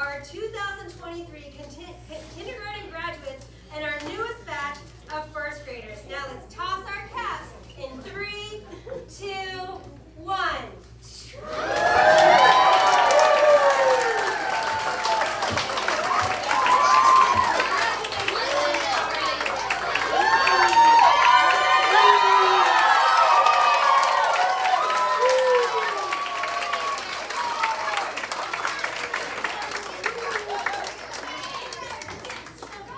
our 2023 conti-